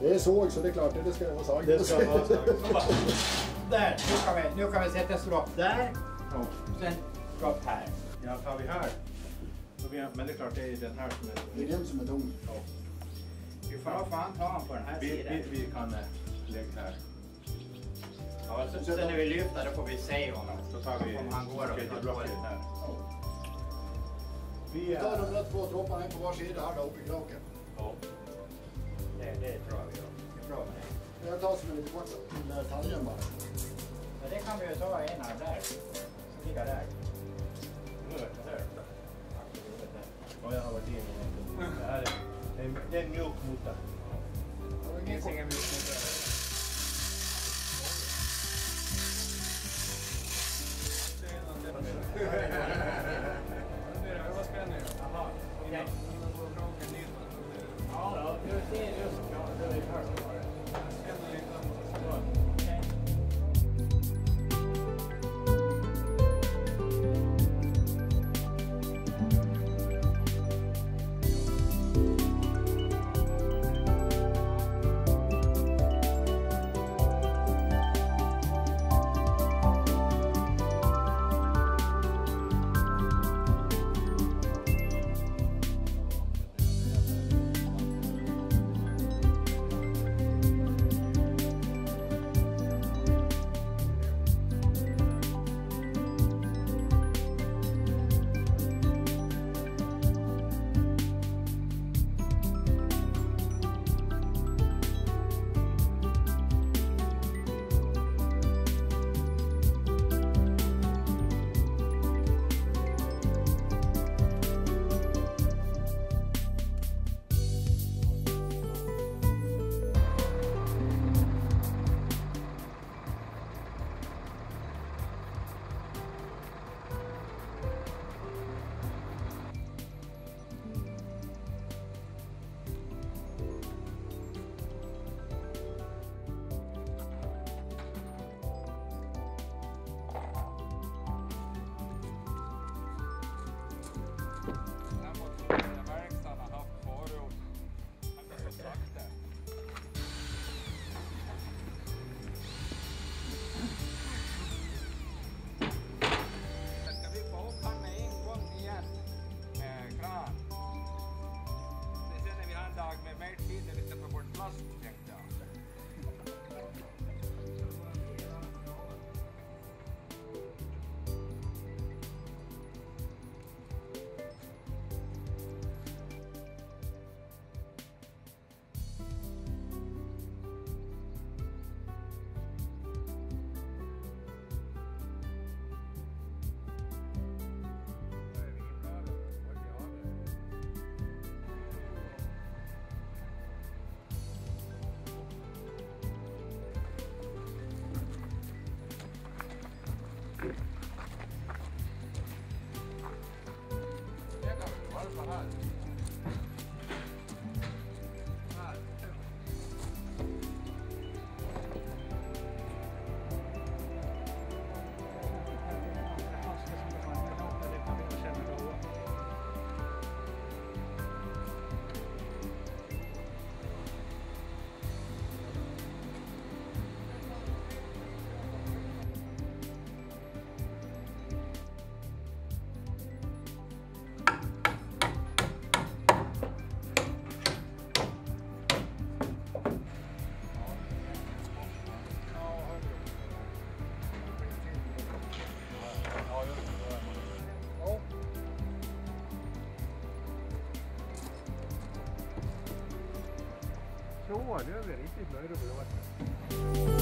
Det är såg så det är klart det ska vara sagt. Det ska vara sagt. Där, nu kan vi, nu kan vi sätta stropp där. Ja. Sen stropp här. Ja, tar vi här. Men det är klart, det är den här som är... Det är den som är tung. Ja. Vi får nog fan ta honom på den här Vi, sidan. vi, vi kan eh, lägga här. Ja, så, så när vi lyfter då får vi se honom. Så tar vi Om han går och det blocket här. Vi Vi tar de där två tropparna, en på var sida här då uppe i kroken. Ja. Som en lite kort den där taljen bara. Ja, det kan vi ju ta en av där. Som ligger där. Nu är det här. Ja, jag har varit inne i det. Det här är, det är, det är en mjuk motor. Det finns ingen mjukmotor. विभाग में मैं टी नरेंद्र प्रबोध प्लस जय 今日は全然1日伸びるのかった。